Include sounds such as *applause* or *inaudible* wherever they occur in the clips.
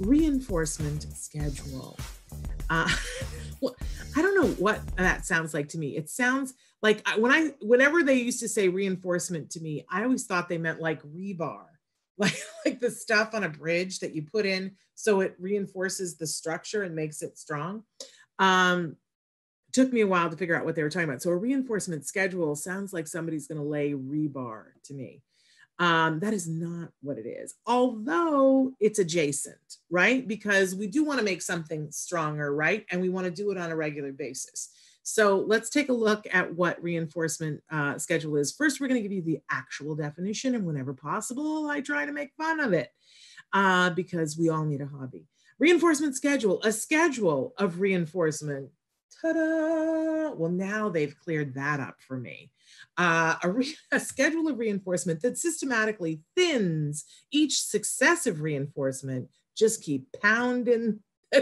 reinforcement schedule. Uh, *laughs* I don't know what that sounds like to me. It sounds like when I, whenever they used to say reinforcement to me, I always thought they meant like rebar, *laughs* like like the stuff on a bridge that you put in so it reinforces the structure and makes it strong. Um, took me a while to figure out what they were talking about. So a reinforcement schedule sounds like somebody's going to lay rebar to me. Um, that is not what it is, although it's adjacent, right? Because we do want to make something stronger, right? And we want to do it on a regular basis. So let's take a look at what reinforcement uh, schedule is. First, we're going to give you the actual definition, and whenever possible, I try to make fun of it uh, because we all need a hobby. Reinforcement schedule, a schedule of reinforcement. Ta-da! Well, now they've cleared that up for me uh, a, re- *laughs* a schedule of reinforcement that systematically thins each successive reinforcement. Just keep pounding. *laughs*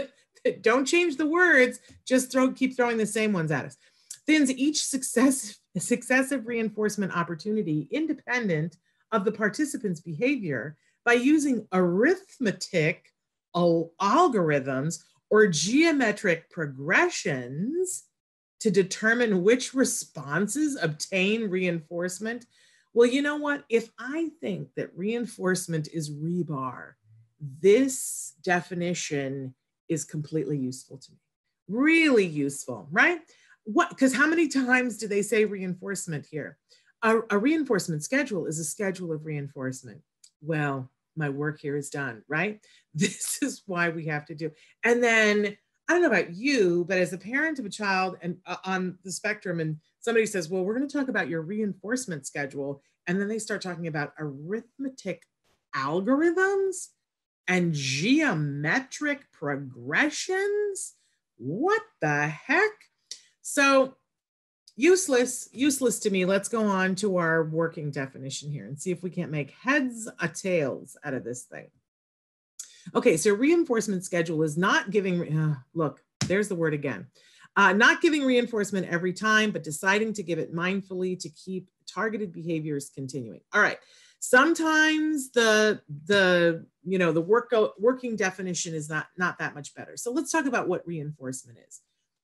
Don't change the words. Just throw, keep throwing the same ones at us. Thins each successive successive reinforcement opportunity independent of the participant's behavior by using arithmetic algorithms or geometric progressions to determine which responses obtain reinforcement? Well, you know what? If I think that reinforcement is rebar, this definition is completely useful to me. Really useful, right? What? Because how many times do they say reinforcement here? A, a, reinforcement schedule is a schedule of reinforcement. Well, my work here is done, right? *laughs* This is why we have to do. And then I don't know about you, but as a parent of a child and uh, on the spectrum, and somebody says, Well, we're going to talk about your reinforcement schedule. And then they start talking about arithmetic algorithms and geometric progressions. What the heck? So, useless, useless to me. Let's go on to our working definition here and see if we can't make heads or tails out of this thing. Okay, so reinforcement schedule is not giving, uh, look, there's the word again. Uh, not giving reinforcement every time, but deciding to give it mindfully to keep targeted behaviors continuing. All right. Sometimes the the you know the work working definition is not not that much better. So let's talk about what reinforcement is,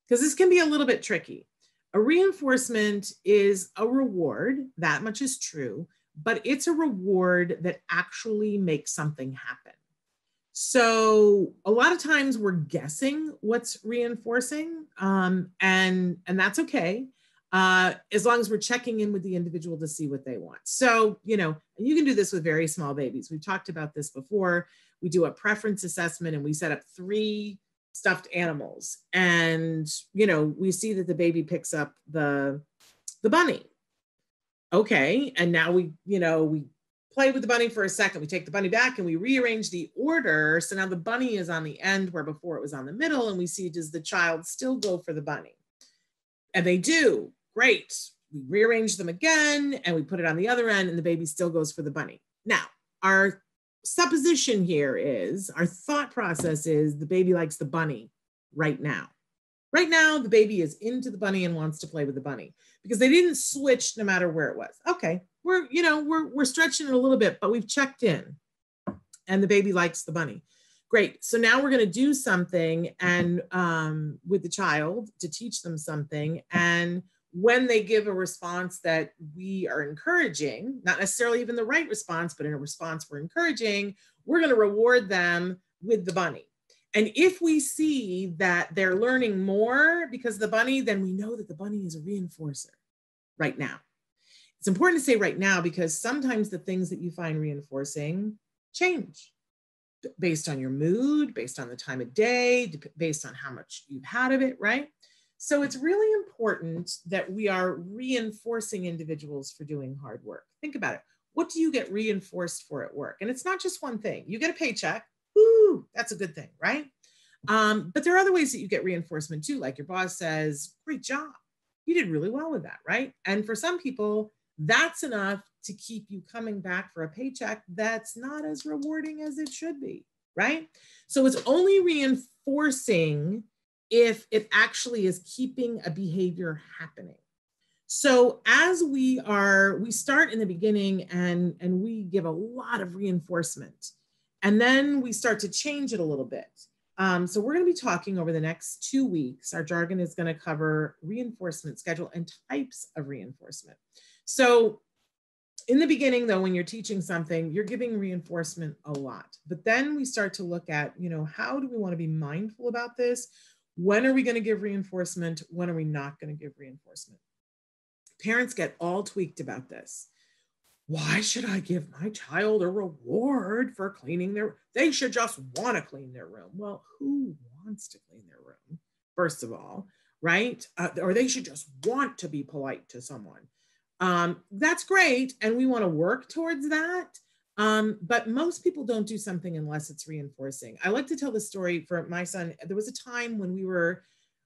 because this can be a little bit tricky. A reinforcement is a reward. That much is true, but it's a reward that actually makes something happen. So a lot of times we're guessing what's reinforcing, um, and and that's okay, uh, as long as we're checking in with the individual to see what they want. So you know, and you can do this with very small babies. We've talked about this before. We do a preference assessment, and we set up three stuffed animals, and you know, we see that the baby picks up the the bunny. Okay, and now we you know we play with the bunny for a second. We take the bunny back and we rearrange the order. So now the bunny is on the end where before it was on the middle. And we see, does the child still go for the bunny? And they do. Great. We rearrange them again and we put it on the other end and the baby still goes for the bunny. Now, our supposition here is, our thought process is the baby likes the bunny right now. Right now, the baby is into the bunny and wants to play with the bunny because they didn't switch no matter where it was. Okay, we're, you know, we're, we're stretching it a little bit, but we've checked in and the baby likes the bunny. Great. So now we're going to do something and um, with the child to teach them something. And when they give a response that we are encouraging, not necessarily even the right response, but in a response we're encouraging, we're going to reward them with the bunny. And if we see that they're learning more because the bunny, then we know that the bunny is a reinforcer right now. It's important to say right now because sometimes the things that you find reinforcing change based on your mood, based on the time of day, based on how much you've had of it, right? So it's really important that we are reinforcing individuals for doing hard work. Think about it. What do you get reinforced for at work? And it's not just one thing. You get a paycheck, Woo, that's a good thing, right? Um, but there are other ways that you get reinforcement too, like your boss says, great job. You did really well with that, right? And for some people, that's enough to keep you coming back for a paycheck that's not as rewarding as it should be, right? So it's only reinforcing if it actually is keeping a behavior happening. So as we are, we start in the beginning and, and we give a lot of reinforcement And then we start to change it a little bit. Um, so we're going to be talking over the next two weeks. Our jargon is going to cover reinforcement schedule and types of reinforcement. So in the beginning though, when you're teaching something, you're giving reinforcement a lot. But then we start to look at, you know, how do we want to be mindful about this? When are we going to give reinforcement? When are we not going to give reinforcement? Parents get all tweaked about this why should I give my child a reward for cleaning their they should just want to clean their room. Well, who wants to clean their room? First of all, right? Uh, or they should just want to be polite to someone. Um, that's great, and we want to work towards that. Um, but most people don't do something unless it's reinforcing. I like to tell the story for my son. There was a time when we were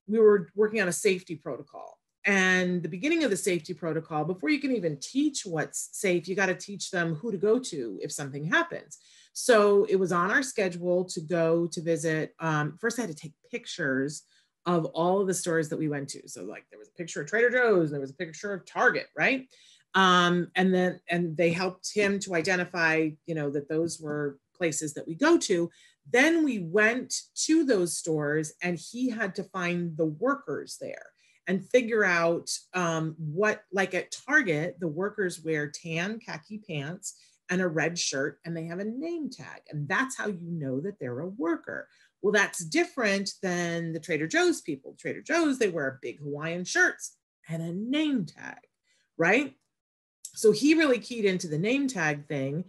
we were working on a safety protocol, and the beginning of the safety protocol, before you can even teach what's safe, you got to teach them who to go to if something happens. So it was on our schedule to go to visit. Um, first, I had to take pictures of all the stores that we went to. So, like, there was a picture of Trader Joe's, there was a picture of Target, right? Um, and then, and they helped him to identify, you know, that those were places that we go to. Then we went to those stores, and he had to find the workers there and figure out um, what, like at Target, the workers wear tan khaki pants and a red shirt and they have a name tag. And that's how you know that they're a worker. Well, that's different than the Trader Joe's people. Trader Joe's, they wear big Hawaiian shirts and a name tag, right? So he really keyed into the name tag thing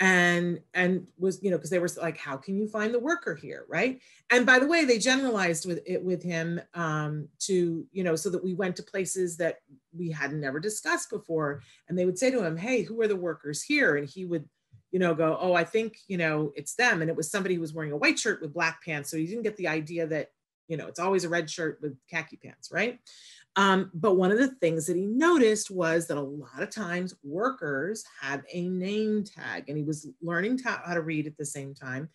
and and was you know because they were like how can you find the worker here right and by the way they generalized with it with him um to you know so that we went to places that we had never discussed before and they would say to him hey who are the workers here and he would you know go oh i think you know it's them and it was somebody who was wearing a white shirt with black pants so you didn't get the idea that you know it's always a red shirt with khaki pants right um, but one of the things that he noticed was that a lot of times workers have a name tag, and he was learning how to read at the same time.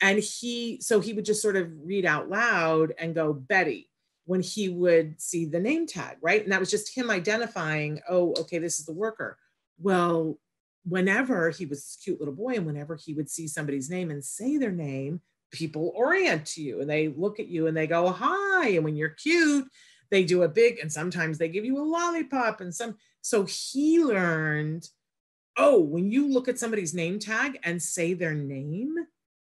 And he, so he would just sort of read out loud and go, Betty, when he would see the name tag, right? And that was just him identifying, oh, okay, this is the worker. Well, whenever he was this cute little boy, and whenever he would see somebody's name and say their name, people orient to you and they look at you and they go, hi. And when you're cute, they do a big and sometimes they give you a lollipop and some so he learned oh when you look at somebody's name tag and say their name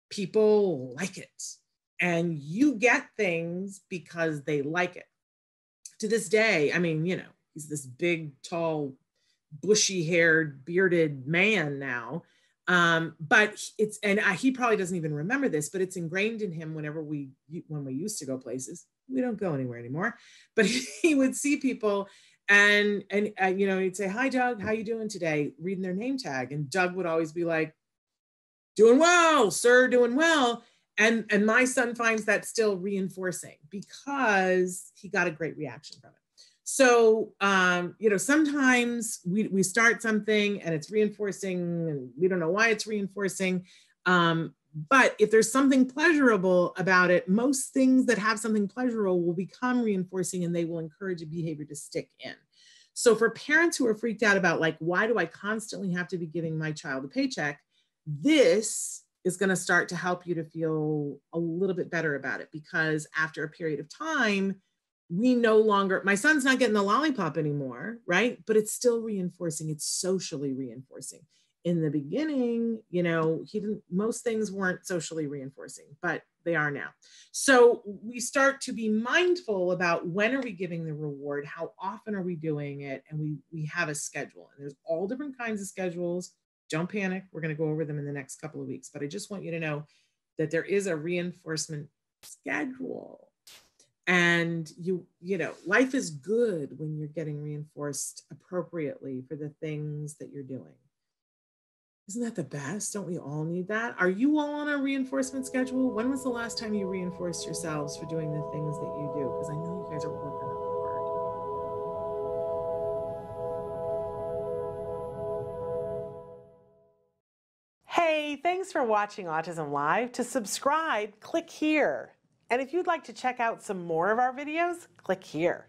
people like it and you get things because they like it to this day i mean you know he's this big tall bushy haired bearded man now. Um, but it's and I, he probably doesn't even remember this but it's ingrained in him whenever we when we used to go places. We don't go anywhere anymore. But *laughs* he would see people and and uh, you know he'd say hi doug. How you doing today? Reading their name tag. And doug would always be like doing well sir doing well. And and my son finds that still reinforcing because he got a great reaction from it so um you know sometimes we we start something and it's reinforcing and we don't know why it's reinforcing um but if there's something pleasurable about it, most things that have something pleasurable will become reinforcing and they will encourage a behavior to stick in. So for parents who are freaked out about like, why do I constantly have to be giving my child a paycheck? This is going to start to help you to feel a little bit better about it because after a period of time, we no longer, my son's not getting the lollipop anymore, right? But it's still reinforcing, it's socially reinforcing in the beginning, you know, he didn't, most things weren't socially reinforcing, but they are now. So we start to be mindful about when are we giving the reward, how often are we doing it, and we we have a schedule. And there's all different kinds of schedules. Don't panic. We're going to go over them in the next couple of weeks, but I just want you to know that there is a reinforcement schedule. And you, you know, life is good when you're getting reinforced appropriately for the things that you're doing. Isn't that the best? Don't we all need that? Are you all on a reinforcement schedule? When was the last time you reinforced yourselves for doing the things that you do? Because I know you guys are working hard. Hey, thanks for watching Autism Live. To subscribe, click here. And if you'd like to check out some more of our videos, click here.